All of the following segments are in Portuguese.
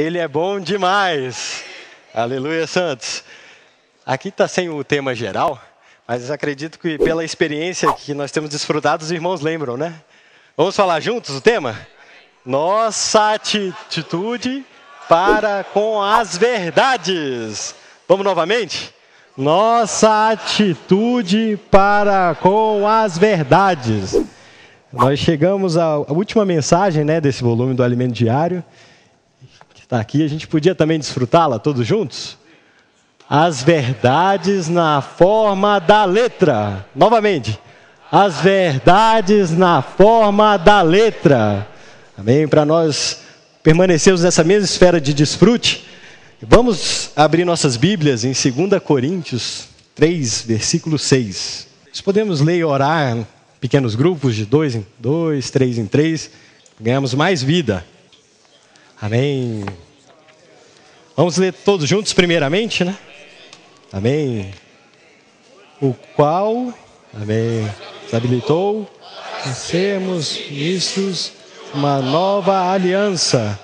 Ele é bom demais. Aleluia, Santos. Aqui está sem o tema geral, mas acredito que pela experiência que nós temos desfrutado, os irmãos lembram, né? Vamos falar juntos o tema? Nossa atitude para com as verdades. Vamos novamente? Nossa atitude para com as verdades. Nós chegamos à última mensagem né, desse volume do Alimento Diário, está aqui. A gente podia também desfrutá-la todos juntos? As verdades na forma da letra. Novamente. As verdades na forma da letra. Amém? Para nós permanecermos nessa mesma esfera de desfrute, vamos abrir nossas Bíblias em 2 Coríntios 3, versículo 6. Nós podemos ler e orar em pequenos grupos de dois em dois, três em três, ganhamos mais vida. Amém. Vamos ler todos juntos, primeiramente, né? Amém. O qual, amém, nos habilitou a sermos ministros uma nova aliança,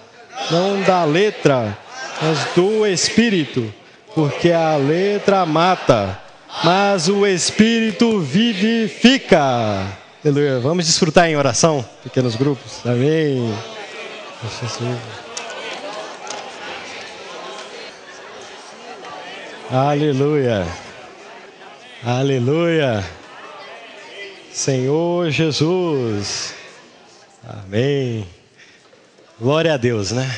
não da letra, mas do Espírito, porque a letra mata, mas o Espírito vivifica. Aleluia. Vamos desfrutar em oração, pequenos grupos. Amém. Aleluia. Aleluia. Senhor Jesus. Amém. Glória a Deus, né?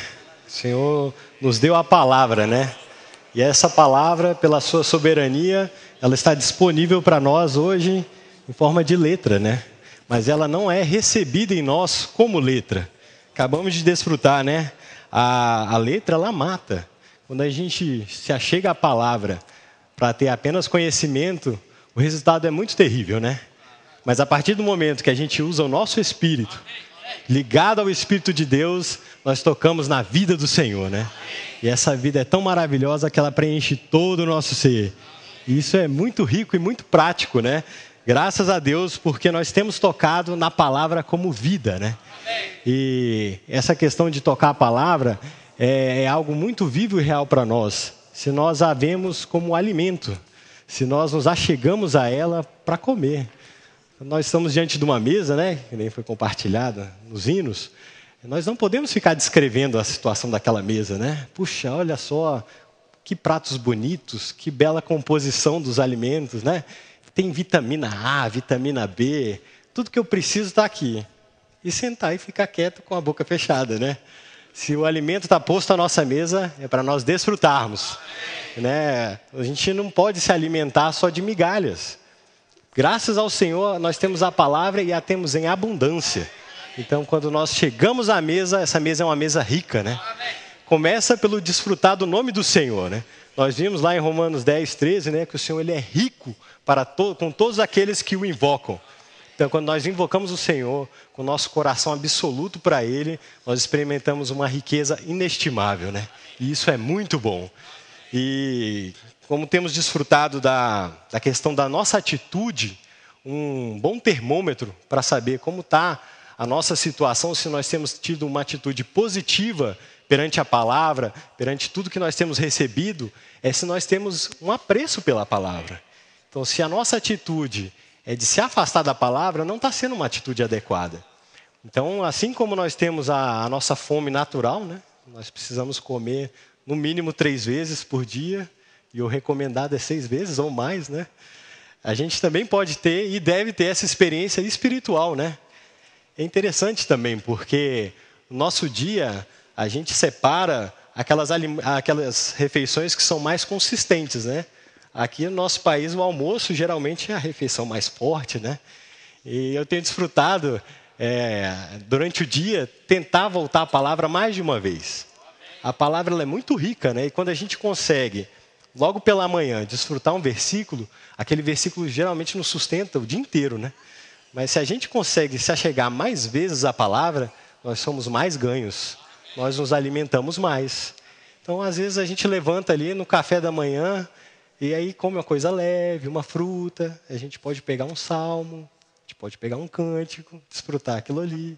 O Senhor nos deu a palavra, né? E essa palavra, pela sua soberania, ela está disponível para nós hoje em forma de letra, né? Mas ela não é recebida em nós como letra. Acabamos de desfrutar, né? A, a letra, ela mata. Quando a gente se achega à palavra para ter apenas conhecimento, o resultado é muito terrível, né? Mas a partir do momento que a gente usa o nosso espírito ligado ao Espírito de Deus, nós tocamos na vida do Senhor, né? E essa vida é tão maravilhosa que ela preenche todo o nosso ser. E isso é muito rico e muito prático, né? Graças a Deus, porque nós temos tocado na palavra como vida, né? E essa questão de tocar a palavra é, é algo muito vivo e real para nós. Se nós a vemos como alimento, se nós nos achegamos a ela para comer. Nós estamos diante de uma mesa, né, que nem foi compartilhada nos hinos. Nós não podemos ficar descrevendo a situação daquela mesa, né? Puxa, olha só, que pratos bonitos, que bela composição dos alimentos, né? Tem vitamina A, vitamina B, tudo que eu preciso está aqui. E sentar e ficar quieto com a boca fechada, né? Se o alimento está posto à nossa mesa, é para nós desfrutarmos. Né? A gente não pode se alimentar só de migalhas. Graças ao Senhor, nós temos a palavra e a temos em abundância. Então, quando nós chegamos à mesa, essa mesa é uma mesa rica, né? Começa pelo desfrutar do nome do Senhor, né? Nós vimos lá em Romanos 10, 13, né, que o Senhor ele é rico para to com todos aqueles que o invocam. Então, quando nós invocamos o Senhor com o nosso coração absoluto para Ele, nós experimentamos uma riqueza inestimável, né? E isso é muito bom. E como temos desfrutado da, da questão da nossa atitude, um bom termômetro para saber como está a nossa situação, se nós temos tido uma atitude positiva perante a palavra, perante tudo que nós temos recebido, é se nós temos um apreço pela palavra. Então, se a nossa atitude é de se afastar da palavra, não está sendo uma atitude adequada. Então, assim como nós temos a, a nossa fome natural, né? nós precisamos comer no mínimo três vezes por dia, e o recomendado é seis vezes ou mais, né? A gente também pode ter e deve ter essa experiência espiritual, né? É interessante também, porque no nosso dia a gente separa aquelas, aquelas refeições que são mais consistentes, né? Aqui no nosso país o almoço geralmente é a refeição mais forte, né? E eu tenho desfrutado é, durante o dia tentar voltar a palavra mais de uma vez. A palavra é muito rica, né? E quando a gente consegue logo pela manhã, desfrutar um versículo, aquele versículo geralmente nos sustenta o dia inteiro, né? Mas se a gente consegue se achegar mais vezes à palavra, nós somos mais ganhos, nós nos alimentamos mais. Então, às vezes, a gente levanta ali no café da manhã e aí come uma coisa leve, uma fruta, a gente pode pegar um salmo, a gente pode pegar um cântico, desfrutar aquilo ali.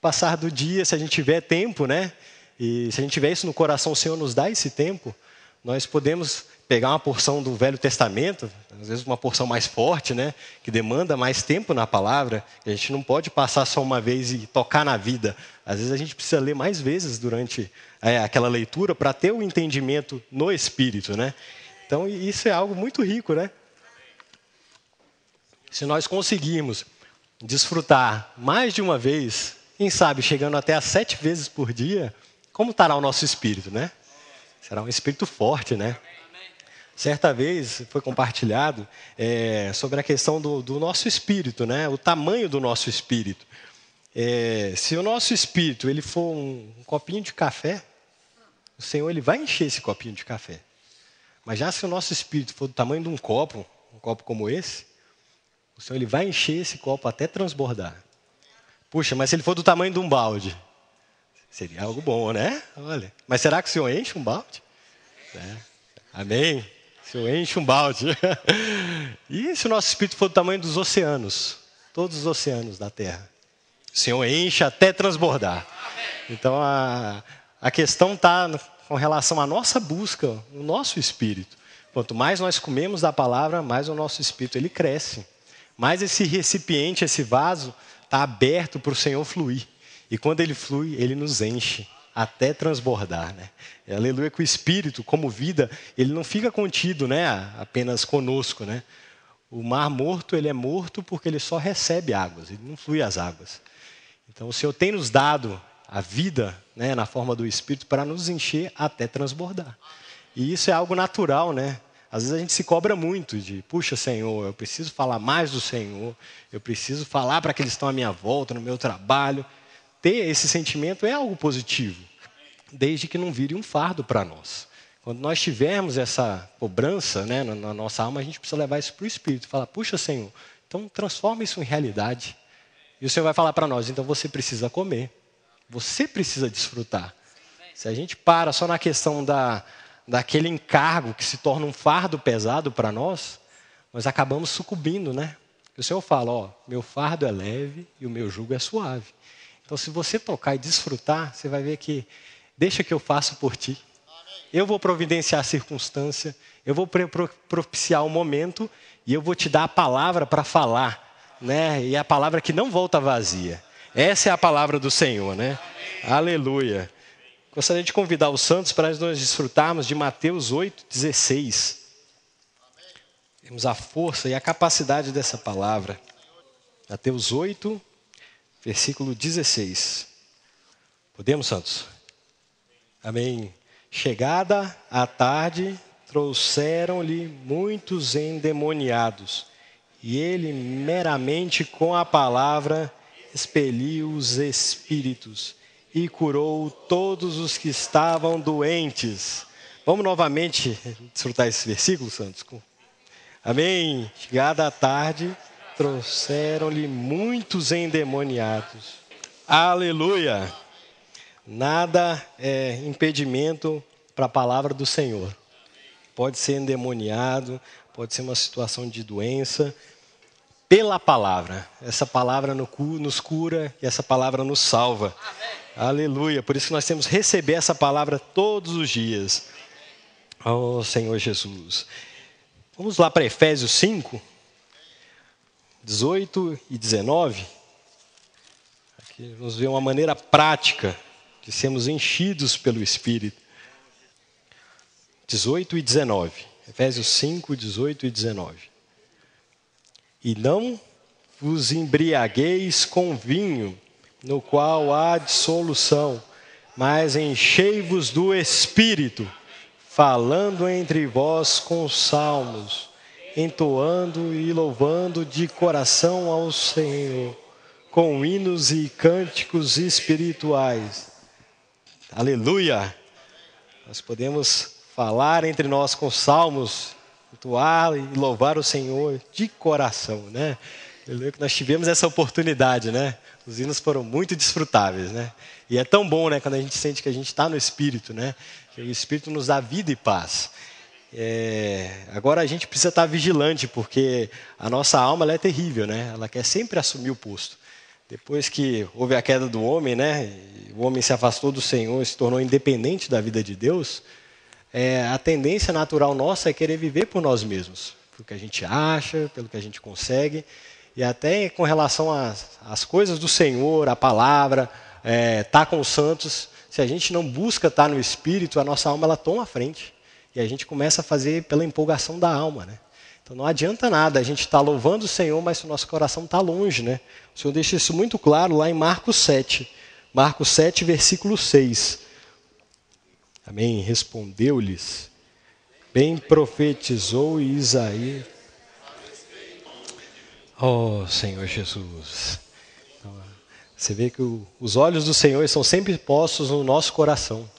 Passar do dia, se a gente tiver tempo, né? E se a gente tiver isso no coração, o Senhor nos dá esse tempo, nós podemos pegar uma porção do Velho Testamento, às vezes uma porção mais forte, né, que demanda mais tempo na palavra. A gente não pode passar só uma vez e tocar na vida. Às vezes a gente precisa ler mais vezes durante é, aquela leitura para ter o um entendimento no Espírito, né? Então isso é algo muito rico, né? Se nós conseguirmos desfrutar mais de uma vez, quem sabe chegando até a sete vezes por dia, como estará o nosso espírito, né? Será um espírito forte, né? Certa vez foi compartilhado é, sobre a questão do, do, nosso espírito, né? O tamanho do nosso espírito. É, se o nosso espírito ele for um, um copinho de café, o Senhor ele vai encher esse copinho de café. Mas já se o nosso espírito for do tamanho de um copo, um copo como esse, o Senhor ele vai encher esse copo até transbordar. Puxa, mas se ele for do tamanho de um balde, seria algo bom, né? Olha, mas será que o Senhor enche um balde? É. Amém? O Senhor enche um balde. e se o nosso espírito for do tamanho dos oceanos, todos os oceanos da terra, o Senhor enche até transbordar. Então a, a questão está com relação à nossa busca, o nosso espírito. Quanto mais nós comemos da palavra, mais o nosso espírito ele cresce mas esse recipiente, esse vaso, está aberto para o Senhor fluir. E quando ele flui, ele nos enche até transbordar, né? Aleluia que o Espírito, como vida, ele não fica contido, né? Apenas conosco, né? O mar morto, ele é morto porque ele só recebe águas, ele não flui as águas. Então o Senhor tem nos dado a vida, né, na forma do Espírito, para nos encher até transbordar. E isso é algo natural, né? Às vezes a gente se cobra muito de, puxa, Senhor, eu preciso falar mais do Senhor, eu preciso falar para que estão à minha volta, no meu trabalho. Ter esse sentimento é algo positivo, desde que não vire um fardo para nós. Quando nós tivermos essa cobrança né, na nossa alma, a gente precisa levar isso para o Espírito. Falar, puxa, Senhor, então transforma isso em realidade. E o Senhor vai falar para nós, então você precisa comer, você precisa desfrutar. Se a gente para só na questão da, daquele encargo que se torna um fardo pesado para nós, nós acabamos sucumbindo, né? O Senhor fala, ó, meu fardo é leve e o meu jugo é suave. Então, se você tocar e desfrutar, você vai ver que deixa que eu faço por ti. Eu vou providenciar a circunstância, eu vou propiciar o momento e eu vou te dar a palavra para falar, né? E a palavra que não volta vazia. Essa é a palavra do Senhor, né? Aleluia. Gostaria de convidar os santos para nós desfrutarmos de Mateus 8, 16. Temos a força e a capacidade dessa palavra. Mateus 8, versículo 16. Podemos, santos? Amém. Chegada a tarde, trouxeram-lhe muitos endemoniados, e ele meramente com a palavra expeliu os espíritos e curou todos os que estavam doentes. Vamos novamente desfrutar esse versículo, Santos? Amém. Chegada a tarde, trouxeram-lhe muitos endemoniados. Aleluia. Nada é impedimento para a palavra do Senhor. Pode ser endemoniado, pode ser uma situação de doença, pela palavra. Essa palavra nos cura e essa palavra nos salva. Amém. Aleluia. Por isso que nós temos que receber essa palavra todos os dias. Oh, Senhor Jesus. Vamos lá para Efésios 5, 18 e 19. Aqui vamos ver uma maneira prática de sermos enchidos pelo Espírito. 18 e 19. Efésios 5, 18 e 19. E não vos embriagueis com vinho no qual há dissolução, mas enchei-vos do Espírito, falando entre vós com salmos, entoando e louvando de coração ao Senhor, com hinos e cânticos espirituais. Aleluia! Nós podemos falar entre nós com salmos, entoar e louvar o Senhor de coração, né? Nós tivemos essa oportunidade, né? Os hinos foram muito desfrutáveis, né? E é tão bom, né, quando a gente sente que a gente está no Espírito, né? Que o Espírito nos dá vida e paz. É... agora a gente precisa estar tá vigilante, porque a nossa alma é terrível, né? Ela quer sempre assumir o posto. depois que houve a queda do homem, né? O homem se afastou do Senhor, se tornou independente da vida de Deus. É, a tendência natural nossa é querer viver por nós mesmos, pelo que a gente acha, pelo que a gente consegue, e até com relação às, às coisas do Senhor, a palavra, é, tá com os santos. Se a gente não busca estar tá no Espírito, a nossa alma ela toma a frente e a gente começa a fazer pela empolgação da alma, né? Então não adianta nada a gente estar tá louvando o Senhor, mas o nosso coração está longe, né? O Senhor deixa isso muito claro lá em Marcos 7. Marcos 7, versículo 6. Amém? Respondeu-lhes. Bem profetizou Isaías. Oh, Senhor Jesus. Então, você vê que o, os olhos do Senhor são sempre postos no nosso coração.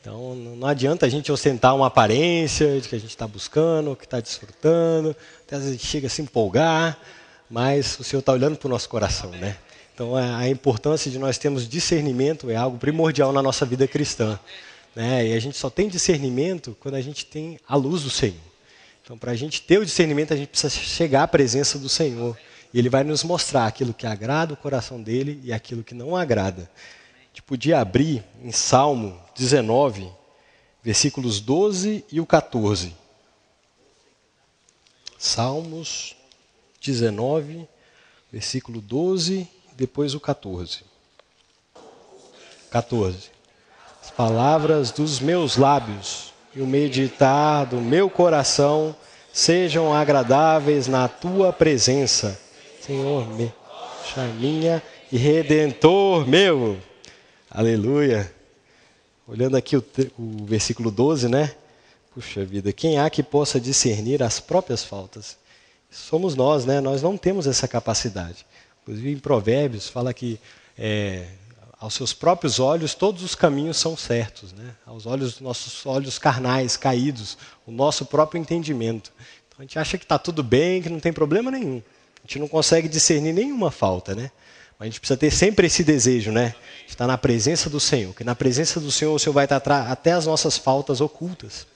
Então não adianta a gente ostentar uma aparência de que a gente está buscando, que está desfrutando, até às vezes chega a se empolgar, mas o Senhor está olhando para o nosso coração, né? Então a importância de nós termos discernimento é algo primordial na nossa vida cristã. Né? E a gente só tem discernimento quando a gente tem a luz do Senhor. Então para a gente ter o discernimento, a gente precisa chegar à presença do Senhor. E Ele vai nos mostrar aquilo que agrada o coração dele e aquilo que não agrada gente podia abrir em Salmo 19, versículos 12 e o 14. Salmos 19, versículo 12, depois o 14. 14. As palavras dos meus lábios e o meditar do meu coração sejam agradáveis na tua presença, Senhor, me, minha e redentor meu. Aleluia. Olhando aqui o, o, versículo 12, né? Puxa vida, quem há que possa discernir as próprias faltas? Somos nós, né? Nós não temos essa capacidade. Inclusive em Provérbios fala que é, aos seus próprios olhos todos os caminhos são certos, né? Aos olhos nossos olhos carnais, caídos, o nosso próprio entendimento. Então a gente acha que está tudo bem, que não tem problema nenhum. A gente não consegue discernir nenhuma falta, né? Mas a gente precisa ter sempre esse desejo, né? De estar na presença do Senhor. Que na presença do Senhor o Senhor vai estar até as nossas faltas ocultas.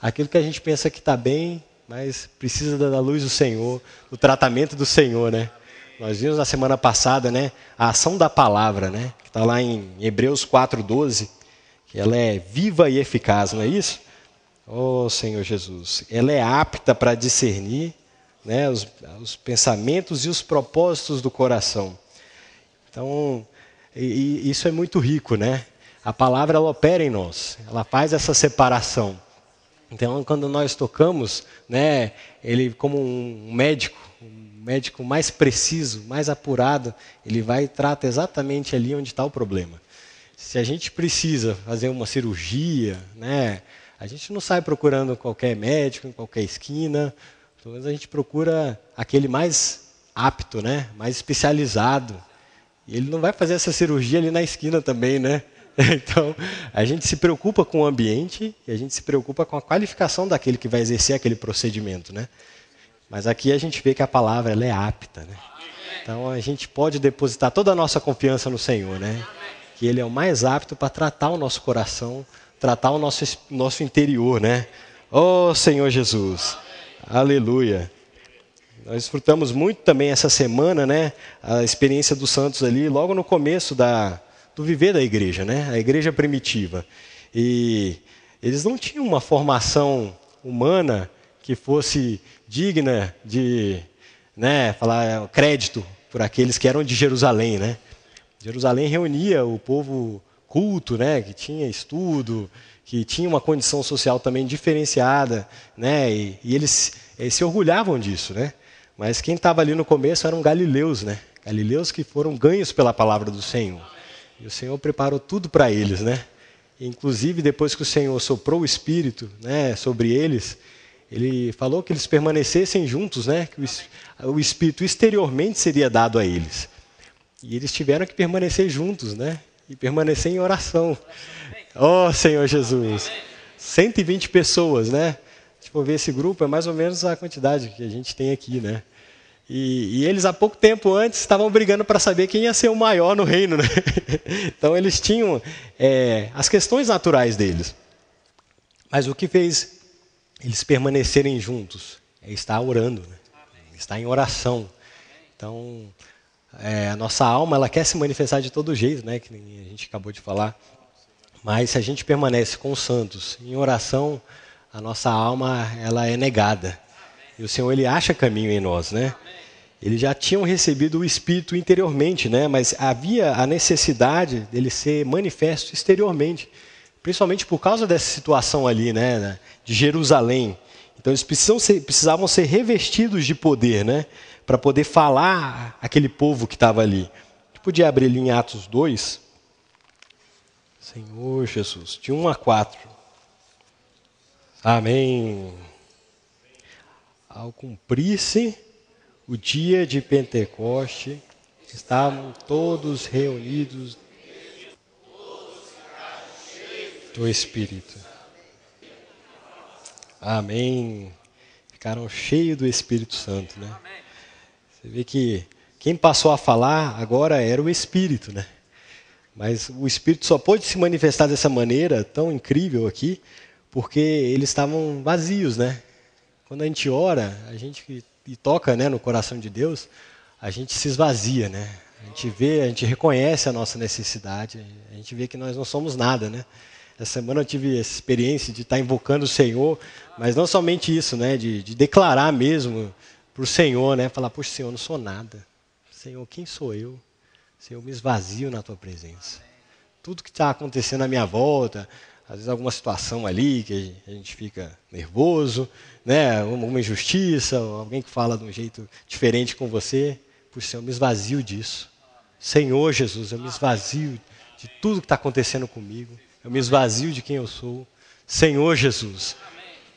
Aquilo que a gente pensa que está bem, mas precisa da luz do Senhor, do tratamento do Senhor, né? Nós vimos na semana passada, né? A ação da palavra, né? Que está lá em Hebreus 4,12. Que ela é viva e eficaz, não é isso? Oh Senhor Jesus. Ela é apta para discernir né, os, os pensamentos e os propósitos do coração. Então, e, e isso é muito rico, né? A palavra ela opera em nós, ela faz essa separação. Então, quando nós tocamos, né, ele como um médico, um médico mais preciso, mais apurado, ele vai e trata exatamente ali onde está o problema. Se a gente precisa fazer uma cirurgia, né, a gente não sai procurando qualquer médico em qualquer esquina, pelo menos a gente procura aquele mais apto, né, mais especializado, e ele não vai fazer essa cirurgia ali na esquina também, né? Então, a gente se preocupa com o ambiente e a gente se preocupa com a qualificação daquele que vai exercer aquele procedimento, né? Mas aqui a gente vê que a palavra é apta, né? Então, a gente pode depositar toda a nossa confiança no Senhor, né? Que Ele é o mais apto para tratar o nosso coração, tratar o nosso, nosso interior, né? Oh, Senhor Jesus. Aleluia. Nós desfrutamos muito também essa semana, né, a experiência dos santos ali, logo no começo da, do viver da igreja, né, a igreja primitiva. E eles não tinham uma formação humana que fosse digna de, né, falar crédito por aqueles que eram de Jerusalém, né. Jerusalém reunia o povo culto, né, que tinha estudo, que tinha uma condição social também diferenciada, né, e, e eles, eles se orgulhavam disso, né. Mas quem estava ali no começo eram galileus, né? Galileus que foram ganhos pela palavra do Senhor. E o Senhor preparou tudo para eles, né? Inclusive, depois que o Senhor soprou o Espírito né, sobre eles, ele falou que eles permanecessem juntos, né? Que o Espírito exteriormente seria dado a eles. E eles tiveram que permanecer juntos, né? E permanecer em oração. Oh, Senhor Jesus! 120 pessoas, né? for ver esse grupo, é mais ou menos a quantidade que a gente tem aqui, né? E, e eles, há pouco tempo antes, estavam brigando para saber quem ia ser o maior no reino, né? Então, eles tinham é, as questões naturais deles. Mas o que fez eles permanecerem juntos é estar orando, né? estar em oração. Então, é, a nossa alma ela quer se manifestar de todo jeito, né? Que a gente acabou de falar. Mas se a gente permanece com os santos em oração, a nossa alma ela é negada. E o Senhor ele acha caminho em nós, né? Eles já tinham recebido o Espírito interiormente, né? Mas havia a necessidade dele ser manifesto exteriormente, principalmente por causa dessa situação ali, né? De Jerusalém. Então eles ser, precisavam ser revestidos de poder, né? Para poder falar aquele povo que estava ali. A gente podia abrir ali em Atos 2. Senhor Jesus, de 1 a 4. Amém. Ao cumprir-se o dia de Pentecoste, estavam todos reunidos do Espírito. Amém. Ficaram cheios do Espírito Santo, né? Você vê que quem passou a falar agora era o Espírito, né? Mas o Espírito só pôde se manifestar dessa maneira tão incrível aqui, porque eles estavam vazios, né? Quando a gente ora, a gente e toca, né, no coração de Deus, a gente se esvazia, né? A gente vê, a gente reconhece a nossa necessidade, a gente vê que nós não somos nada, né? Essa semana eu tive essa experiência de estar invocando o Senhor, mas não somente isso, né? De, de declarar mesmo para o Senhor, né? Falar, poxa, Senhor, eu não sou nada. Senhor, quem sou eu? Senhor, me esvazio na Tua presença. Tudo que está acontecendo à minha volta, às vezes alguma situação ali que a gente fica nervoso, né, uma injustiça, alguém que fala de um jeito diferente com você, por Senhor, eu me esvazio disso. Senhor Jesus, eu me esvazio de tudo que está acontecendo comigo, eu me esvazio de quem eu sou. Senhor Jesus,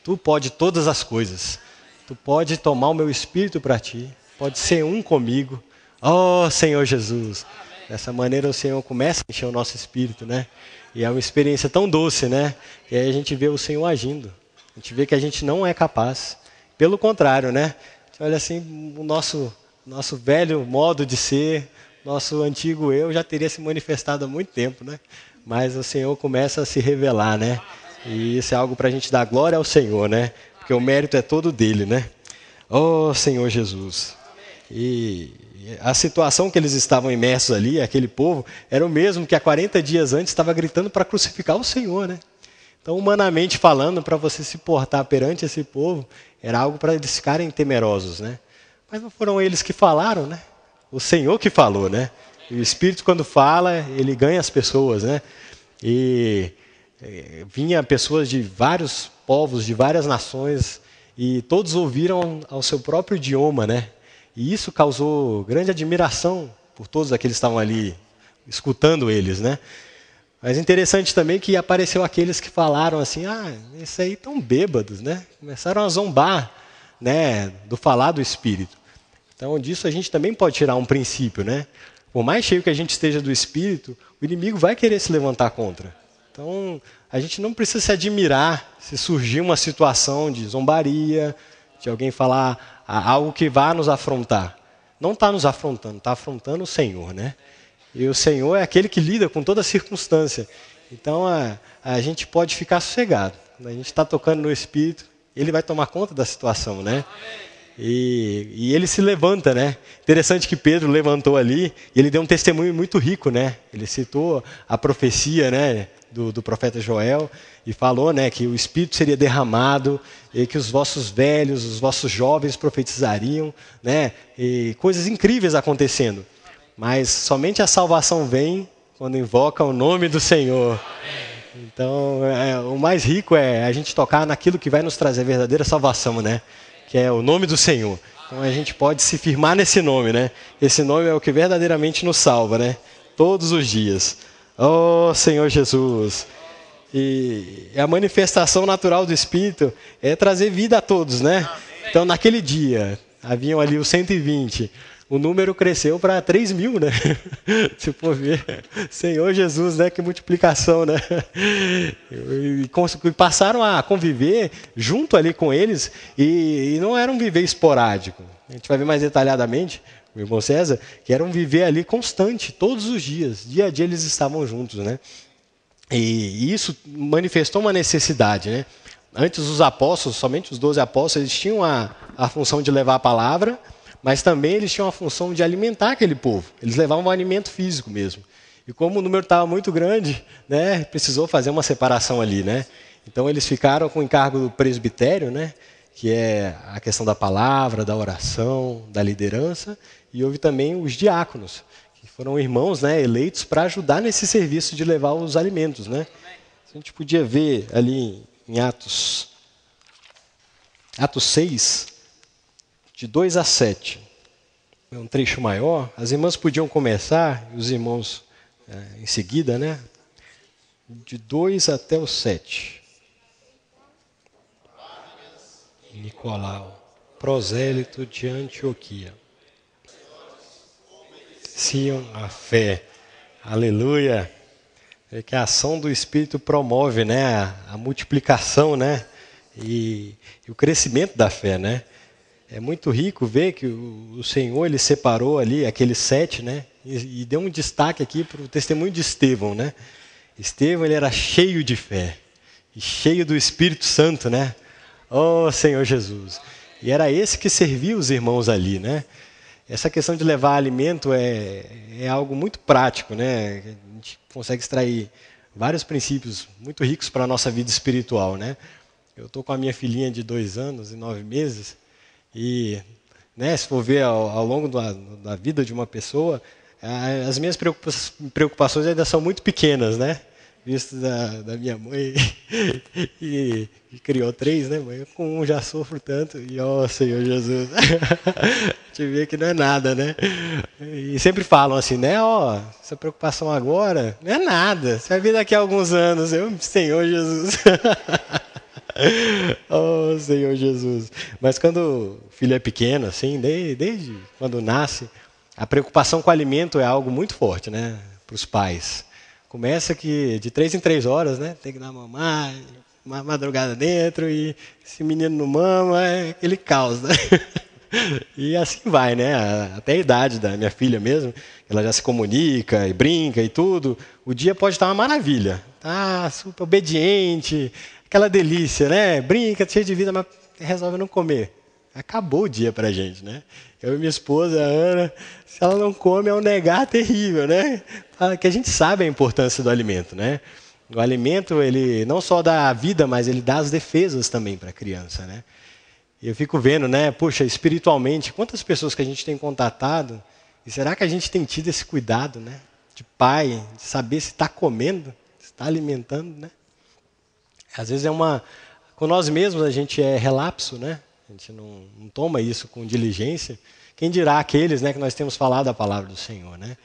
Tu pode todas as coisas, Tu pode tomar o meu espírito para Ti, pode ser um comigo. Oh, Senhor Jesus, dessa maneira o Senhor começa a encher o nosso espírito, né? E é uma experiência tão doce, né? E aí a gente vê o Senhor agindo. A gente vê que a gente não é capaz. Pelo contrário, né? Olha assim, o nosso, nosso velho modo de ser, nosso antigo eu já teria se manifestado há muito tempo, né? Mas o Senhor começa a se revelar, né? E isso é algo para a gente dar glória ao Senhor, né? Porque o mérito é todo dele, né? Oh, Senhor Jesus. E a situação que eles estavam imersos ali, aquele povo, era o mesmo que há 40 dias antes estava gritando para crucificar o Senhor, né? Então, humanamente falando, para você se portar perante esse povo, era algo para eles ficarem temerosos, né? Mas não foram eles que falaram, né? O Senhor que falou, né? O Espírito, quando fala, ele ganha as pessoas, né? E é, vinha pessoas de vários povos, de várias nações, e todos ouviram ao seu próprio idioma, né? E isso causou grande admiração por todos aqueles que estavam ali escutando eles, né? Mas interessante também que apareceu aqueles que falaram assim: "Ah, esses aí estão bêbados", né? Começaram a zombar, né, do falar do espírito. Então, disso a gente também pode tirar um princípio, né? Por mais cheio que a gente esteja do espírito, o inimigo vai querer se levantar contra. Então, a gente não precisa se admirar se surgir uma situação de zombaria, de alguém falar algo que vá nos afrontar. Não está nos afrontando, está afrontando o Senhor, né? E o Senhor é aquele que lida com toda circunstância. Então a, a gente pode ficar sossegado. A gente está tocando no Espírito, Ele vai tomar conta da situação, né? E, e, ele se levanta, né? Interessante que Pedro levantou ali e ele deu um testemunho muito rico, né? Ele citou a profecia, né? Do, do profeta Joel e falou né, que o Espírito seria derramado e que os vossos velhos, os vossos jovens profetizariam, né, e coisas incríveis acontecendo. Mas somente a salvação vem quando invoca o nome do Senhor. Então, é, o mais rico é a gente tocar naquilo que vai nos trazer verdadeira salvação, né? Que é o nome do Senhor. Então a gente pode se firmar nesse nome, né? Esse nome é o que verdadeiramente nos salva, né? Todos os dias. Oh, Senhor Jesus. E a manifestação natural do Espírito é trazer vida a todos, né? Então, naquele dia, haviam ali os 120. O número cresceu para 3 mil, né? Se for ver, Senhor Jesus, né? Que multiplicação, né? E passaram a conviver junto ali com eles e, e não era um viver esporádico. A gente vai ver mais detalhadamente, o irmão César, que era um viver ali constante, todos os dias. Dia a dia eles estavam juntos, né? E isso manifestou uma necessidade. Né? Antes, os apóstolos, somente os doze apóstolos, eles tinham a, a função de levar a palavra, mas também eles tinham a função de alimentar aquele povo. Eles levavam um alimento físico mesmo. E como o número estava muito grande, né, precisou fazer uma separação ali, né? Então eles ficaram com o encargo do presbitério, né, que é a questão da palavra, da oração, da liderança, e houve também os diáconos, que foram irmãos, né, eleitos para ajudar nesse serviço de levar os alimentos, né? A gente podia ver ali em Atos Atos 6 de 2 a 7. É um trecho maior. As irmãs podiam começar, os irmãos é, em seguida, né? De 2 até o 7. Nicolau, prosélito de Antioquia. Siam a fé. Aleluia. É que a ação do Espírito promove, né, a, a multiplicação, né, e, e, o crescimento da fé, né. É muito rico ver que o, Senhor ele separou ali aqueles sete, né, e, e deu um destaque aqui para o testemunho de Estevão, né. Estevão ele era cheio de fé e cheio do Espírito Santo, né. Oh Senhor Jesus! E era esse que servia os irmãos ali, né? Essa questão de levar alimento é, é algo muito prático, né? A gente consegue extrair vários princípios muito ricos para a nossa vida espiritual, né? Eu estou com a minha filhinha de dois anos e nove meses e, né, se for ver ao, ao longo da, da vida de uma pessoa, as minhas preocupações ainda são muito pequenas, né? visto da, da minha mãe, e, e, criou três, né, mãe? Com um já sofro tanto, e ó Senhor Jesus, te vê que não é nada, né? E sempre falam assim, né, ó, essa preocupação agora não é nada, você vai vir daqui a alguns anos, eu, Senhor Jesus. oh, Senhor Jesus. Mas quando o filho é pequeno, assim, desde, desde quando nasce, a preocupação com o alimento é algo muito forte, né, para os pais. Começa que de três em três horas, né? Tem que dar mamar, uma madrugada dentro e esse menino não mama, é aquele caos, né? E assim vai, né? Até a idade da minha filha mesmo, ela já se comunica e brinca e tudo. O dia pode estar uma maravilha, tá super obediente, aquela delícia, né? Brinca, cheio de vida, mas resolve não comer. Acabou o dia pra gente, né? Eu e minha esposa, a Ana, se ela não come é um negar terrível, né? Que a gente sabe a importância do alimento, né? O alimento, ele não só dá a vida, mas ele dá as defesas também para a criança, né? E eu fico vendo, né? Puxa, espiritualmente, quantas pessoas que a gente tem contatado, e será que a gente tem tido esse cuidado, né? De pai, de saber se está comendo, se está alimentando, né? Às vezes é uma... Com nós mesmos a gente é relapso, né? A gente não, não toma isso com diligência. Quem dirá aqueles né, que nós temos falado a palavra do Senhor, né?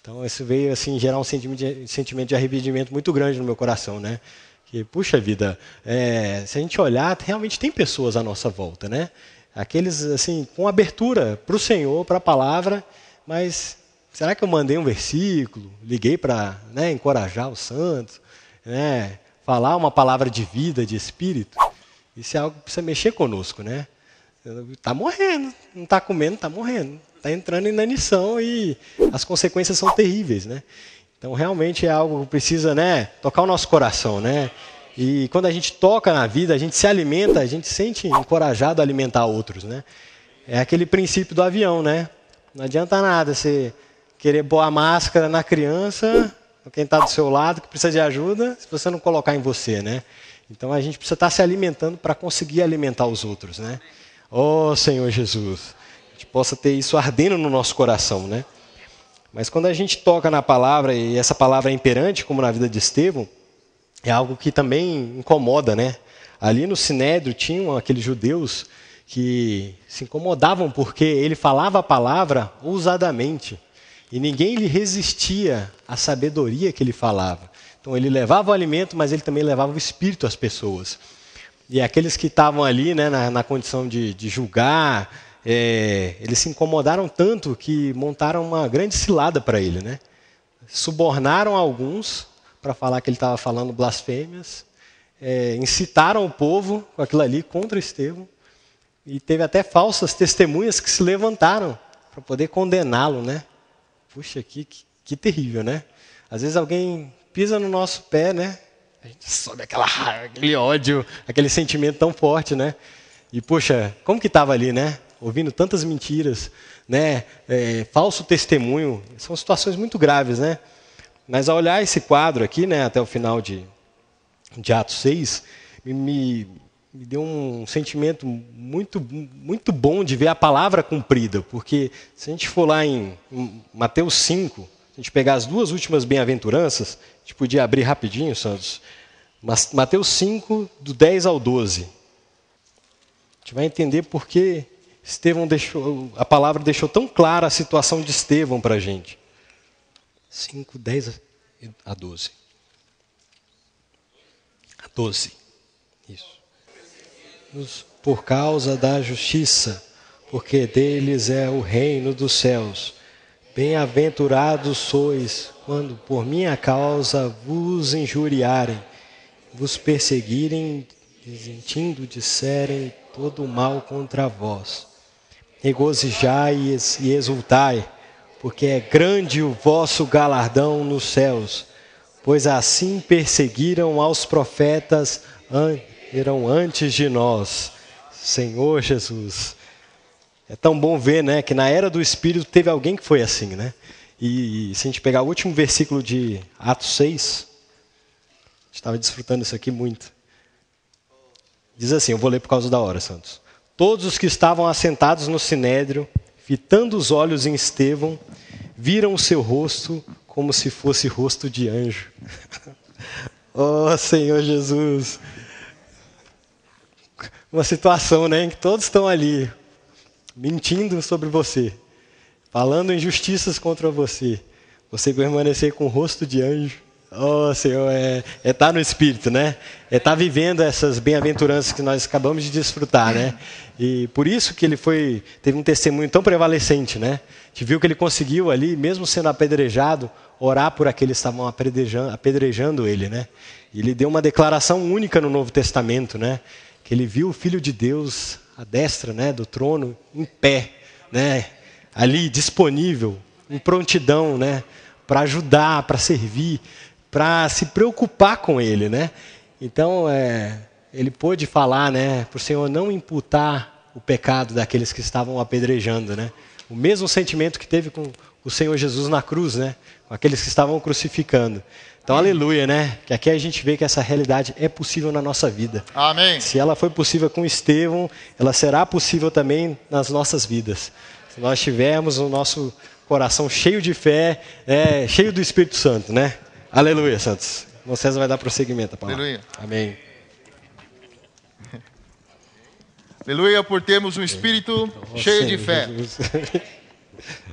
Então isso veio assim gerar um sentimento de, arrependimento muito grande no meu coração, né? Que puxa vida, é, se a gente olhar, realmente tem pessoas à nossa volta, né? Aqueles assim com abertura para o Senhor, para a palavra, mas será que eu mandei um versículo, liguei para né, encorajar os santos, né? Falar uma palavra de vida, de espírito? Isso é algo que precisa mexer conosco, né? Está morrendo, não está comendo, está morrendo. Está entrando em inanição e as consequências são terríveis, né? Então, realmente é algo que precisa né, tocar o nosso coração, né? E quando a gente toca na vida, a gente se alimenta, a gente se sente encorajado a alimentar outros, né? É aquele princípio do avião, né? Não adianta nada você querer pôr a máscara na criança, quem está do seu lado, que precisa de ajuda, se você não colocar em você, né? Então a gente precisa estar se alimentando para conseguir alimentar os outros, né? Oh Senhor Jesus, a gente possa ter isso ardendo no nosso coração, né? Mas quando a gente toca na palavra e essa palavra é imperante, como na vida de Estevão, é algo que também incomoda, né? Ali no Sinédrio tinham aqueles judeus que se incomodavam porque ele falava a palavra ousadamente e ninguém lhe resistia à sabedoria que ele falava. Então ele levava o alimento, mas ele também levava o espírito às pessoas. E aqueles que estavam ali né, na, na condição de, de julgar, é, eles se incomodaram tanto que montaram uma grande cilada para ele. Né? Subornaram alguns para falar que ele estava falando blasfêmias, é, incitaram o povo com aquilo ali contra Estevão, e teve até falsas testemunhas que se levantaram para poder condená-lo. Né? Puxa, que, que, que terrível, né? Às vezes alguém pisa no nosso pé, né? A gente sobe aquela raiva, aquele ódio, aquele sentimento tão forte, né? E, poxa, como que estava ali, né? ouvindo tantas mentiras, né? É, falso testemunho, são situações muito graves, né? Mas ao olhar esse quadro aqui, né, até o final de, de Atos 6, me, me deu um sentimento muito, muito bom de ver a palavra cumprida, porque se a gente for lá em, Mateus 5, se a gente pegar as duas últimas bem-aventuranças, a gente podia abrir rapidinho, Santos, Mateus 5, do 10 ao 12. A gente vai entender por que Estevão deixou, a palavra deixou tão clara a situação de Estevão para a gente. 5, 10 a 12. A 12. Isso. Por causa da justiça, porque deles é o reino dos céus. Bem-aventurados sois quando por minha causa vos injuriarem, vos perseguirem, desentindo disserem todo o mal contra vós. Regozijai e exultai, porque é grande o vosso galardão nos céus, pois assim perseguiram aos profetas eram antes de nós. Senhor Jesus. É tão bom ver, né, que na era do Espírito teve alguém que foi assim, né? E, se a gente pegar o último versículo de Atos 6, a gente estava desfrutando isso aqui muito. Diz assim, eu vou ler por causa da hora, Santos. Todos os que estavam assentados no sinédrio, fitando os olhos em Estevão, viram o seu rosto como se fosse rosto de anjo. oh, Senhor Jesus! Uma situação, né, em que todos estão ali, mentindo sobre você, falando injustiças contra você. Você permanecer com o rosto de anjo. Oh, Senhor, é estar é tá no Espírito, né? É estar tá vivendo essas bem-aventuranças que nós acabamos de desfrutar, né? E por isso que ele foi teve um testemunho tão prevalecente, né? A gente viu que ele conseguiu ali, mesmo sendo apedrejado, orar por aqueles que estavam apedrejando, apedrejando ele, né? E ele deu uma declaração única no Novo Testamento, né? Que ele viu o Filho de Deus à destra, né, do trono, em pé, né? Ali disponível, em prontidão, né? Para ajudar, para servir para se preocupar com ele, né? Então, é, ele pôde falar, né, para o Senhor não imputar o pecado daqueles que estavam apedrejando, né? O mesmo sentimento que teve com o Senhor Jesus na cruz, né? Com aqueles que estavam crucificando. Então, aleluia, né? Que aqui a gente vê que essa realidade é possível na nossa vida. Amém. Se ela foi possível com Estevão, ela será possível também nas nossas vidas. Se nós tivermos o nosso coração cheio de fé, é, cheio do Espírito Santo, né? Aleluia, Santos. O César vai dar prosseguimento à palavra. Aleluia. Amém. Aleluia por termos um espírito cheio de fé.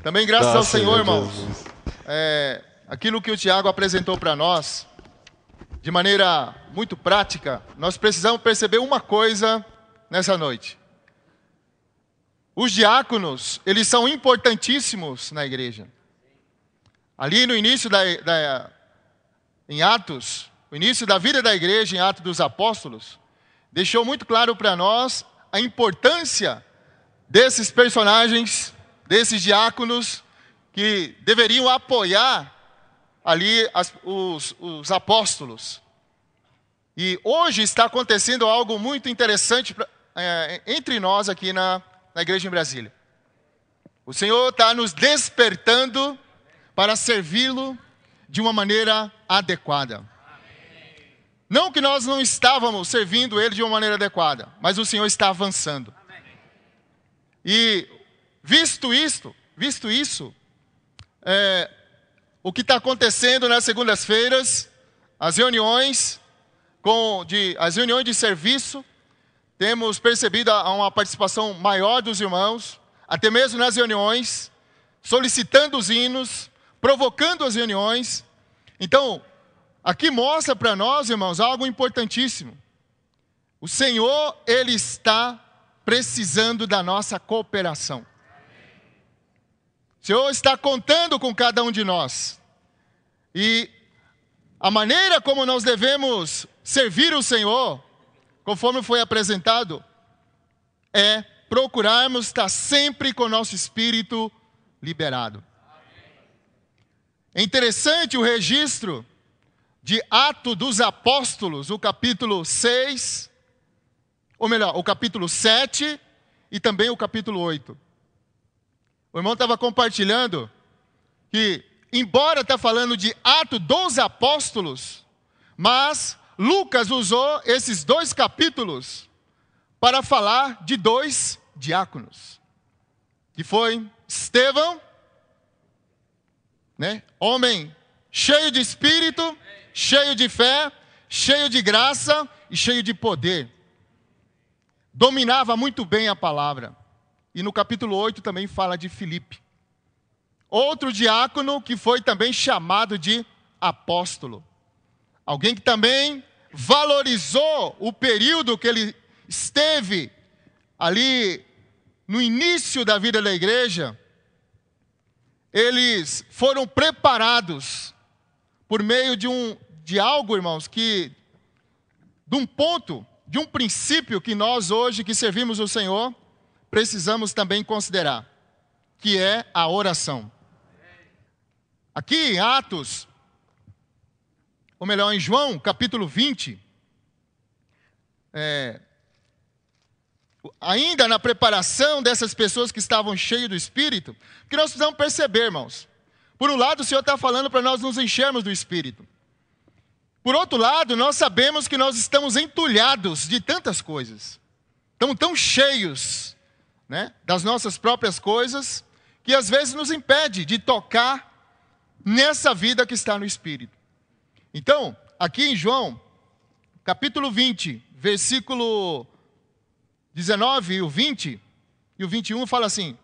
Também graças Nossa, ao Senhor, irmãos. É, aquilo que o Tiago apresentou para nós, de maneira muito prática, nós precisamos perceber uma coisa nessa noite. Os diáconos, eles são importantíssimos na igreja. Ali no início da, da, em Atos, o início da vida da igreja, em Atos dos Apóstolos, deixou muito claro para nós a importância desses personagens, desses diáconos, que deveriam apoiar ali as, os, os apóstolos. E hoje está acontecendo algo muito interessante é, entre nós aqui na, na igreja em Brasília. O Senhor está nos despertando para servi-lo de uma maneira adequada. Não que nós não estávamos servindo Ele de uma maneira adequada, mas o Senhor está avançando. E visto isto, visto isso, é, o que está acontecendo nas segundas-feiras, as reuniões com de, as reuniões de serviço, temos percebido uma participação maior dos irmãos, até mesmo nas reuniões, solicitando os hinos, provocando as reuniões. Então, aqui mostra para nós, irmãos, algo importantíssimo. O Senhor, Ele está precisando da nossa cooperação. Senhor está contando com cada um de nós. E a maneira como nós devemos servir o Senhor, conforme foi apresentado, é procurarmos estar sempre com o nosso espírito liberado. É interessante o registro de Ato dos Apóstolos, o capítulo 6, ou melhor, o capítulo 7 e também o capítulo 8. O irmão estava compartilhando que, embora está falando de Atos dos Apóstolos, mas Lucas usou esses dois capítulos para falar de dois diáconos, que foi Estevão, né, homem cheio de espírito, cheio de fé, cheio de graça e cheio de poder. Dominava muito bem a palavra. E no capítulo 8 também fala de Filipe. Outro diácono que foi também chamado de apóstolo. Alguém que também valorizou o período que ele esteve ali no início da vida da igreja. Eles foram preparados por meio de um de algo, irmãos, que de um ponto, de um princípio que nós hoje que servimos o Senhor, precisamos também considerar, que é a oração. Aqui em Atos, ou melhor, em João, capítulo 20, é, ainda na preparação dessas pessoas que estavam cheias do Espírito, que nós precisamos perceber, irmãos. Por um lado, o Senhor está falando para nós nos enchermos do Espírito. Por outro lado, nós sabemos que nós estamos entulhados de tantas coisas. Estamos tão cheios né, das nossas próprias coisas, que às vezes nos impede de tocar nessa vida que está no Espírito. Então, aqui em João, capítulo 20, versículo 19 e o 20 e o 21 fala assim: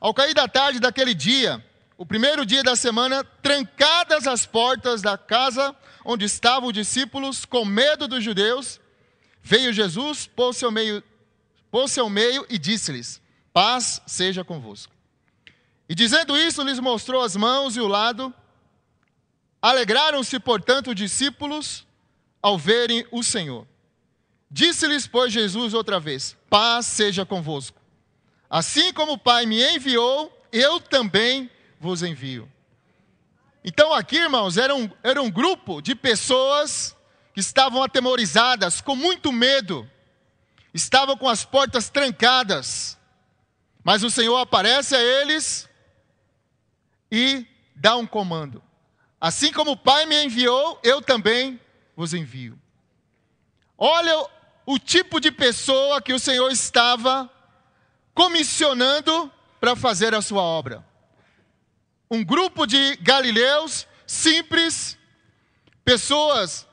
Ao cair da tarde daquele dia, o primeiro dia da semana, trancadas as portas da casa onde estavam os discípulos, com medo dos judeus, veio Jesus, pôs-se ao meio, pôs ao meio e disse-lhes: Paz seja convosco. E dizendo isso, lhes mostrou as mãos e o lado. Alegraram-se, portanto, os discípulos ao verem o Senhor. Disse-lhes, pois, Jesus outra vez: Paz seja convosco. Assim como o Pai me enviou, eu também vos envio. Então, aqui, irmãos, era um, era um grupo de pessoas que estavam atemorizadas, com muito medo, estavam com as portas trancadas. Mas o Senhor aparece a eles e dá um comando. Assim como o Pai me enviou, eu também vos envio. Olha o tipo de pessoa que o Senhor estava comissionando para fazer a sua obra. Um grupo de galileus simples, pessoas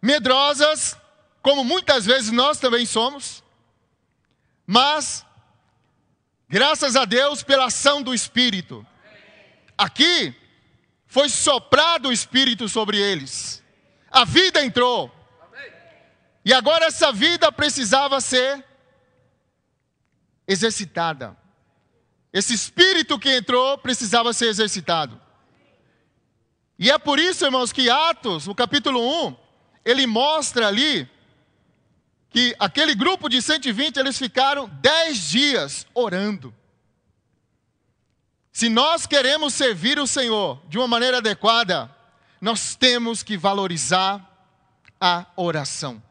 medrosas, como muitas vezes nós também somos, mas, graças a Deus pela ação do Espírito, aqui foi soprado o Espírito sobre eles, a vida entrou, e agora essa vida precisava ser exercitada. Esse espírito que entrou precisava ser exercitado. E é por isso, irmãos, que Atos, no capítulo 1, ele mostra ali que aquele grupo de 120, eles ficaram 10 dias orando. Se nós queremos servir o Senhor de uma maneira adequada, nós temos que valorizar a oração.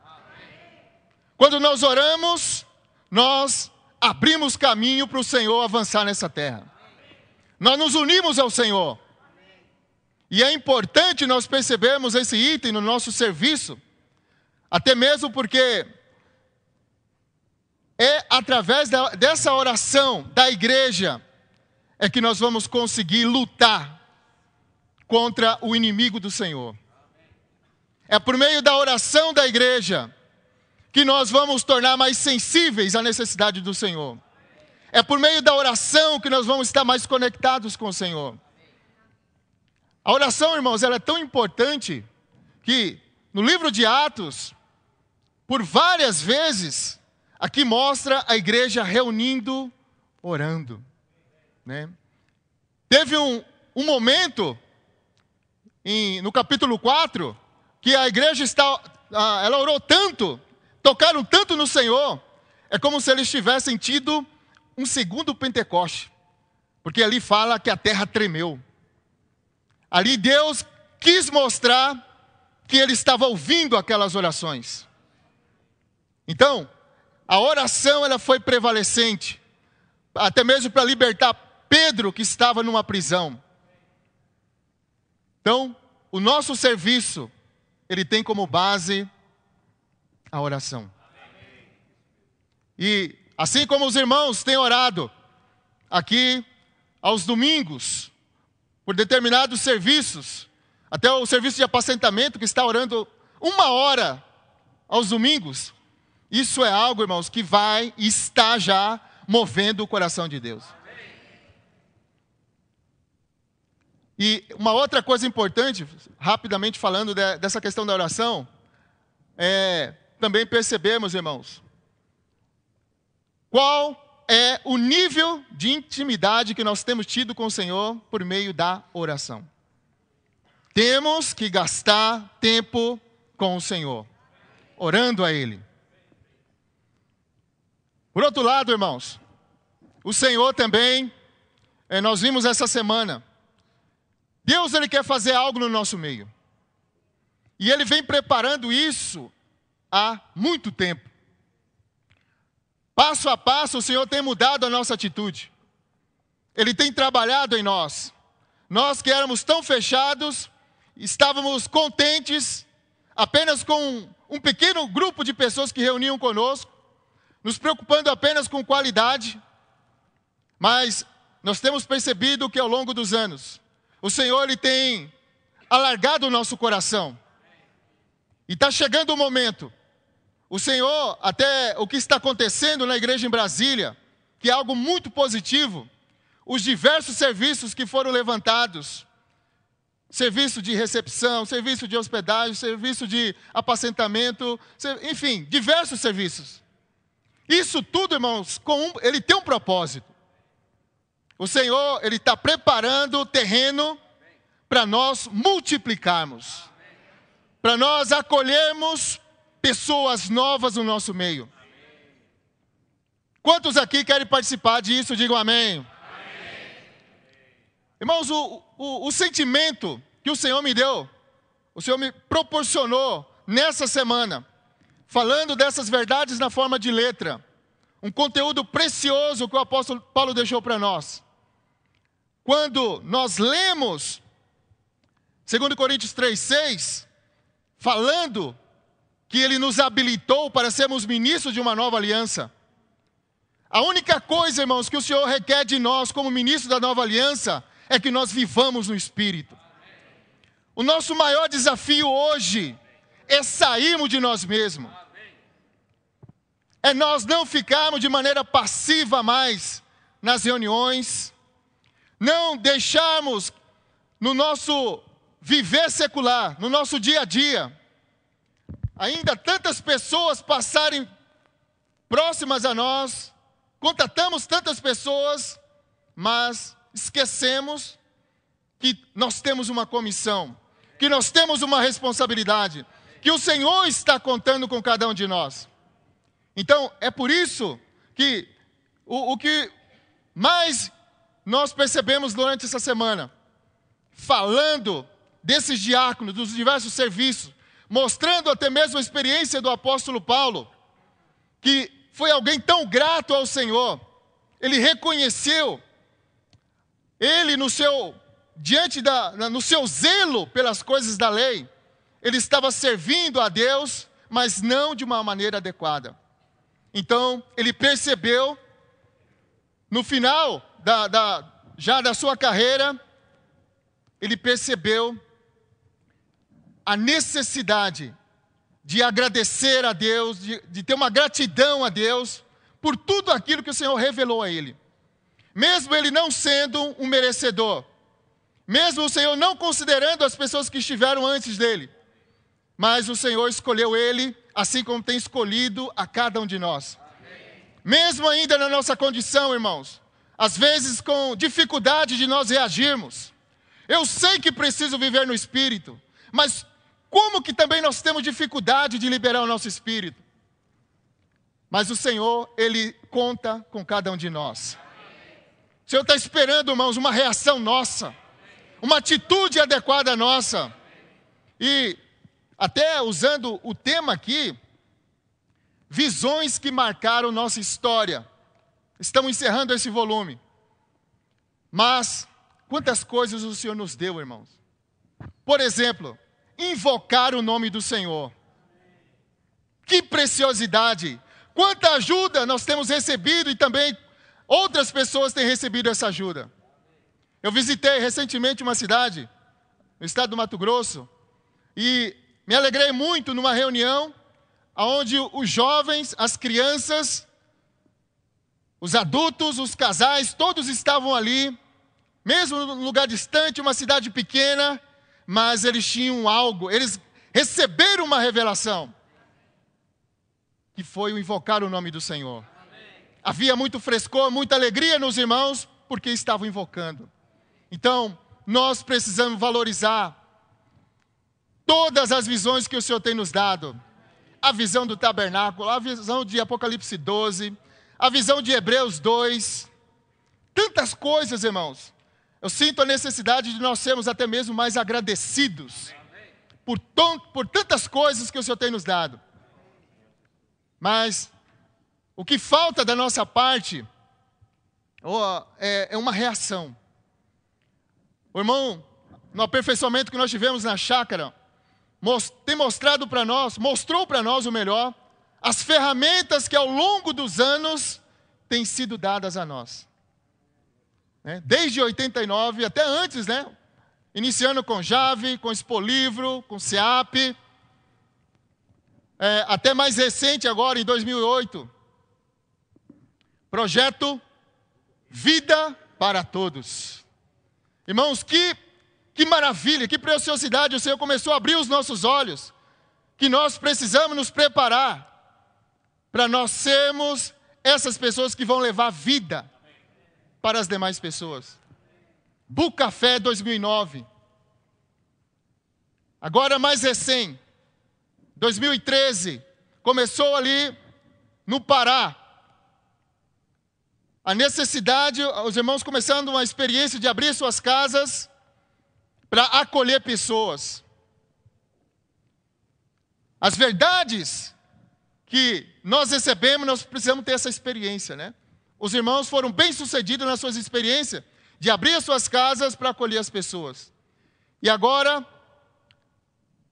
Quando nós oramos, nós abrimos caminho para o Senhor avançar nessa terra. Nós nos unimos ao Senhor. E é importante nós percebermos esse item no nosso serviço, até mesmo porque é através da, dessa oração da igreja é que nós vamos conseguir lutar contra o inimigo do Senhor. É por meio da oração da igreja que nós vamos tornar mais sensíveis à necessidade do Senhor. É por meio da oração que nós vamos estar mais conectados com o Senhor. A oração, irmãos, ela é tão importante que no livro de Atos, por várias vezes, aqui mostra a igreja reunindo, orando. Né? Teve um, um momento, em, no capítulo 4, que a igreja está, ela orou tanto tocaram tanto no Senhor, é como se eles tivessem tido um segundo Pentecoste, porque ali fala que a terra tremeu. Ali Deus quis mostrar que ele estava ouvindo aquelas orações. Então, a oração ela foi prevalecente. até mesmo para libertar Pedro, que estava numa prisão. Então, o nosso serviço, ele tem como base a oração. E assim como os irmãos têm orado aqui aos domingos, por determinados serviços, até o serviço de apacentamento que está orando uma hora aos domingos, isso é algo, irmãos, que vai e está já movendo o coração de Deus. E uma outra coisa importante, rapidamente falando de, dessa questão da oração, é também percebemos, irmãos, qual é o nível de intimidade que nós temos tido com o Senhor por meio da oração. Temos que gastar tempo com o Senhor, orando a Ele. Por outro lado, irmãos, o Senhor também, eh, nós vimos essa semana, Deus ele quer fazer algo no nosso meio. E ele vem preparando isso há muito tempo. Passo a passo, o Senhor tem mudado a nossa atitude. Ele tem trabalhado em nós. Nós que éramos tão fechados, estávamos contentes apenas com um pequeno grupo de pessoas que reuniam conosco, nos preocupando apenas com qualidade, mas nós temos percebido que ao longo dos anos, o Senhor ele tem alargado o nosso coração. E está chegando o momento. O Senhor, até o que está acontecendo na igreja em Brasília, que é algo muito positivo, os diversos serviços que foram levantados, serviço de recepção, serviço de hospedagem, serviço de apacentamento, enfim, diversos serviços. Isso tudo, irmãos, um, ele tem um propósito. O Senhor, Ele está preparando o terreno para nós multiplicarmos, para nós acolhermos pessoas novas no nosso meio. Quantos aqui querem participar disso? Digam amém. amém. Irmãos, o, o, o sentimento que o Senhor me deu, o Senhor me proporcionou nessa semana, falando dessas verdades na forma de letra, um conteúdo precioso que o apóstolo Paulo deixou para nós quando nós lemos 2 Coríntios 3,6, falando que ele nos habilitou para sermos ministros de uma nova aliança. A única coisa, irmãos, que o Senhor requer de nós como ministros da nova aliança é que nós vivamos no Espírito. O nosso maior desafio hoje é sairmos de nós mesmos. É nós não ficarmos de maneira passiva mais nas reuniões, não deixarmos no nosso viver secular, no nosso dia a dia, ainda tantas pessoas passarem próximas a nós, contatamos tantas pessoas, mas esquecemos que nós temos uma comissão, que nós temos uma responsabilidade, que o Senhor está contando com cada um de nós. Então, é por isso que o, o que mais nós percebemos durante essa semana, falando desses diáconos, dos diversos serviços, mostrando até mesmo a experiência do apóstolo Paulo, que foi alguém tão grato ao Senhor, ele reconheceu, ele no seu, diante da, no seu zelo pelas coisas da lei, ele estava servindo a Deus, mas não de uma maneira adequada. Então, ele percebeu, no final da, da, já da sua carreira, ele percebeu a necessidade de agradecer a Deus, de, de ter uma gratidão a Deus por tudo aquilo que o Senhor revelou a ele. Mesmo ele não sendo um merecedor, mesmo o Senhor não considerando as pessoas que estiveram antes dele, mas o Senhor escolheu ele, assim como tem escolhido a cada um de nós. Mesmo ainda na nossa condição, irmãos, às vezes com dificuldade de nós reagirmos. Eu sei que preciso viver no espírito, mas como que também nós temos dificuldade de liberar o nosso espírito? Mas o Senhor, Ele conta com cada um de nós. O Senhor está esperando, irmãos, uma reação nossa, uma atitude adequada nossa. E até usando o tema aqui, visões que marcaram nossa história. estamos encerrando esse volume. Mas quantas coisas o Senhor nos deu, irmãos? Por exemplo, invocar o nome do Senhor. Que preciosidade! Quanta ajuda nós temos recebido e também outras pessoas têm recebido essa ajuda. Eu visitei recentemente uma cidade, no estado do Mato Grosso, e me alegrei muito numa reunião onde os jovens, as crianças, os adultos, os casais, todos estavam ali, mesmo num lugar distante, uma cidade pequena, mas eles tinham algo, eles receberam uma revelação, que foi o invocar o nome do Senhor. Havia muito frescor, muita alegria nos irmãos, porque estavam invocando. Então, nós precisamos valorizar todas as visões que o Senhor tem nos dado. A visão do tabernáculo, a visão de Apocalipse 12, a visão de Hebreus 2. Tantas coisas, irmãos. Eu sinto a necessidade de nós sermos até mesmo mais agradecidos por, por tantas coisas que o Senhor tem nos dado. Mas o que falta da nossa parte oh, é, é uma reação. O irmão, no aperfeiçoamento que nós tivemos na chácara, tem mostrado para nós, mostrou para nós o melhor, as ferramentas que ao longo dos anos têm sido dadas a nós. Né? Desde 89, até antes, né? Iniciando com Jave, com Expolivro, com SEAP, é, até mais recente agora, em 2008, projeto Vida para Todos. Irmãos, que, que maravilha, que preciosidade o Senhor começou a abrir os nossos olhos, que nós precisamos nos preparar para nós sermos essas pessoas que vão levar vida para as demais pessoas. Bucafé 2009. Agora mais recém, 2013, começou ali no Pará. A necessidade, os irmãos começando uma experiência de abrir suas casas para acolher pessoas. As verdades que nós recebemos, nós precisamos ter essa experiência, né? Os irmãos foram bem sucedidos nas suas experiências de abrir as suas casas para acolher as pessoas. E agora,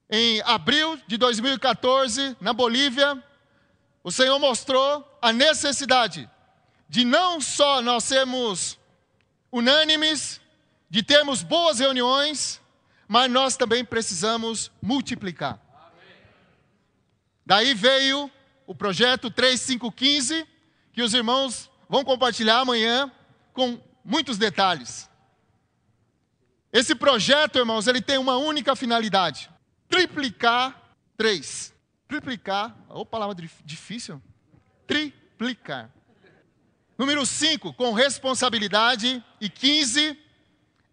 em abril de 2014, na Bolívia, o Senhor mostrou a necessidade de não só nós sermos unânimes, de termos boas reuniões, mas nós também precisamos multiplicar. Daí veio o projeto 3515, que os irmãos vão compartilhar amanhã com muitos detalhes. Esse projeto, irmãos, ele tem uma única finalidade: triplicar três. Triplicar, ou oh, palavra difícil? Triplicar. Número 5, com responsabilidade. E 15,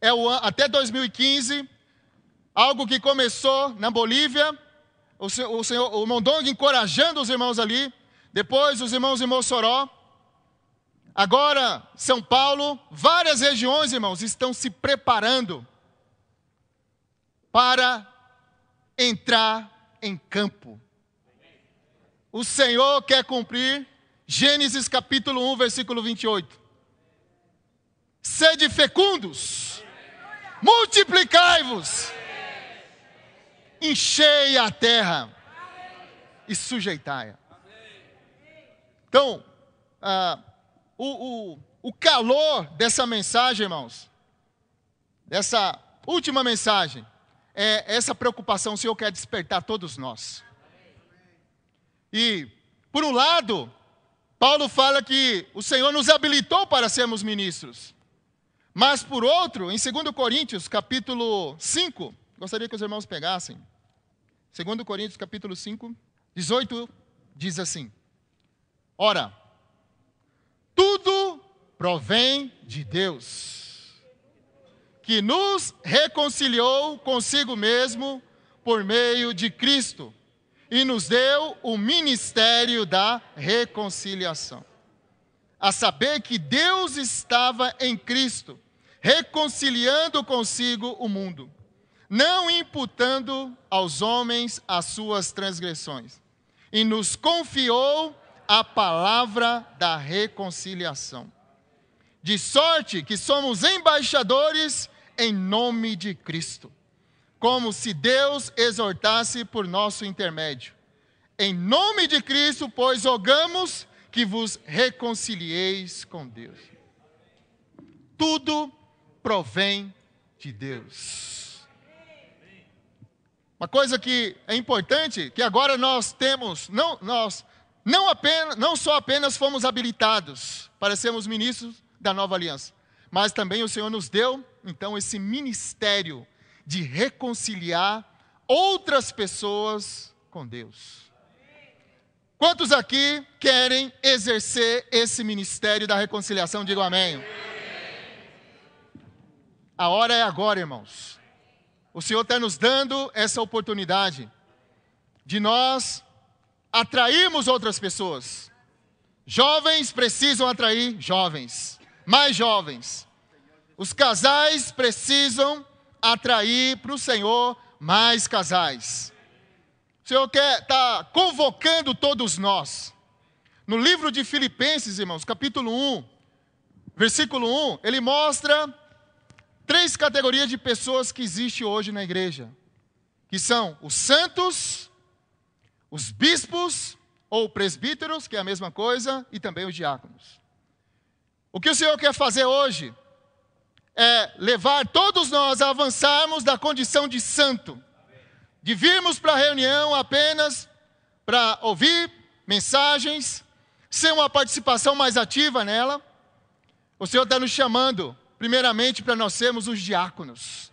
é o, até 2015, algo que começou na Bolívia, o, o, senhor, o encorajando os irmãos ali, depois os irmãos em Mossoró, agora São Paulo, várias regiões, irmãos, estão se preparando para entrar em campo. O Senhor quer cumprir Gênesis capítulo 1, versículo 28. Sede fecundos, multiplicai-vos enchei a terra e sujeitai-a. Então, ah, o, o, o calor dessa mensagem, irmãos, dessa última mensagem, é essa preocupação o Senhor quer despertar todos nós. E, por um lado, Paulo fala que o Senhor nos habilitou para sermos ministros. Mas, por outro, em 2 Coríntios, capítulo 5, gostaria que os irmãos pegassem. 2 Coríntios capítulo 5, 18, diz assim: Ora, tudo provém de Deus, que nos reconciliou consigo mesmo por meio de Cristo e nos deu o ministério da reconciliação. A saber que Deus estava em Cristo, reconciliando consigo o mundo não imputando aos homens as suas transgressões, e nos confiou a palavra da reconciliação. De sorte que somos embaixadores em nome de Cristo, como se Deus exortasse por nosso intermédio. Em nome de Cristo, pois rogamos que vos reconcilieis com Deus. Tudo provém de Deus. Uma coisa que é importante, que agora nós temos, não nós não apenas, não só apenas fomos habilitados para sermos ministros da nova aliança. Mas também o Senhor nos deu, então, esse ministério de reconciliar outras pessoas com Deus. Quantos aqui querem exercer esse ministério da reconciliação? Digam amém. A hora é agora, irmãos. O Senhor está nos dando essa oportunidade de nós atrairmos outras pessoas. Jovens precisam atrair jovens mais jovens. Os casais precisam atrair para o Senhor mais casais. O Senhor quer está convocando todos nós. No livro de Filipenses, irmãos, capítulo 1, versículo 1, ele mostra três categorias de pessoas que existem hoje na igreja, que são os santos, os bispos ou presbíteros, que é a mesma coisa, e também os diáconos. O que o Senhor quer fazer hoje é levar todos nós a avançarmos da condição de santo, de virmos para a reunião apenas para ouvir mensagens, ser uma participação mais ativa nela. O Senhor está nos chamando, primeiramente, para nós sermos os diáconos,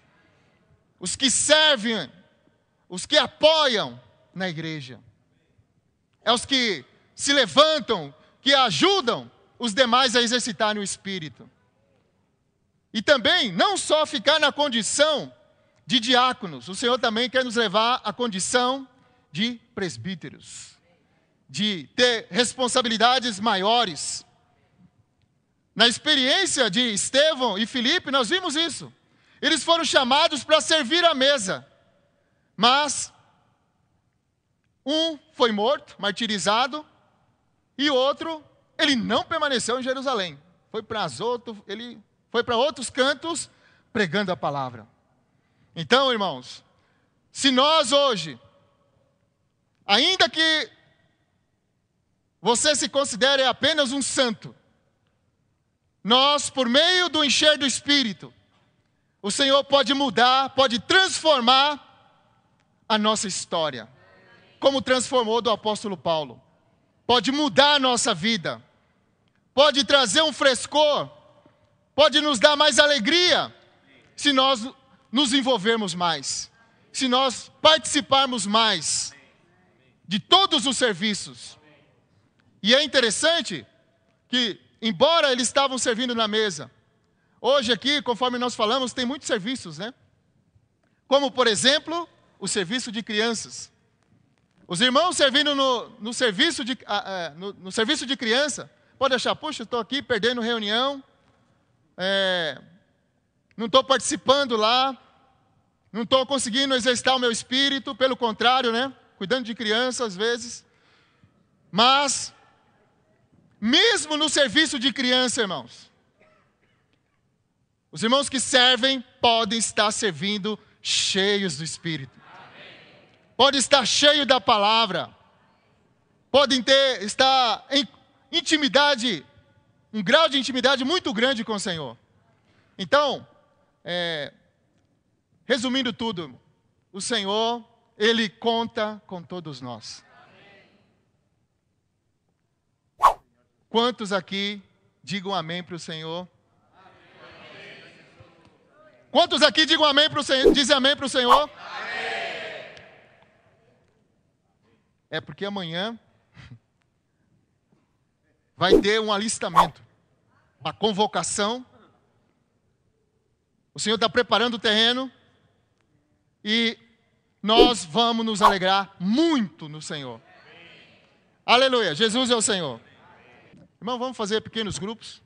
os que servem, os que apoiam na igreja, é os que se levantam, que ajudam os demais a exercitarem o espírito. E também, não só ficar na condição de diáconos, o Senhor também quer nos levar à condição de presbíteros, de ter responsabilidades maiores. Na experiência de Estevão e Filipe, nós vimos isso. Eles foram chamados para servir à mesa, mas um foi morto, martirizado, e outro ele não permaneceu em Jerusalém. Foi para outros, ele foi para outros cantos pregando a palavra. Então, irmãos, se nós hoje, ainda que você se considere apenas um santo, nós, por meio do encher do Espírito, o Senhor pode mudar, pode transformar a nossa história, como transformou do apóstolo Paulo. Pode mudar a nossa vida pode trazer um frescor, pode nos dar mais alegria, se nós nos envolvermos mais, se nós participarmos mais de todos os serviços. E é interessante que, embora eles estavam servindo na mesa, hoje aqui, conforme nós falamos, tem muitos serviços, né? Como, por exemplo, o serviço de crianças. Os irmãos servindo no, no serviço, de, uh, uh, no, no serviço de criança, Pode achar, puxa, estou aqui perdendo reunião, é, não estou participando lá, não estou conseguindo exercitar o meu espírito, pelo contrário, né? Cuidando de criança às vezes. Mas, mesmo no serviço de criança, irmãos, os irmãos que servem podem estar servindo cheios do Espírito. Podem estar cheios da palavra. Podem ter, estar em intimidade, um grau de intimidade muito grande com o Senhor. Então, é, resumindo tudo, o Senhor, Ele conta com todos nós. Quantos aqui digam amém para o Senhor? Quantos aqui digam amém para o Senhor? Dizem amém para o Senhor? Amém. É porque amanhã vai ter um alistamento, uma convocação. O Senhor está preparando o terreno e nós vamos nos alegrar muito no Senhor. Aleluia, Jesus é o Senhor. Irmão, vamos fazer pequenos grupos.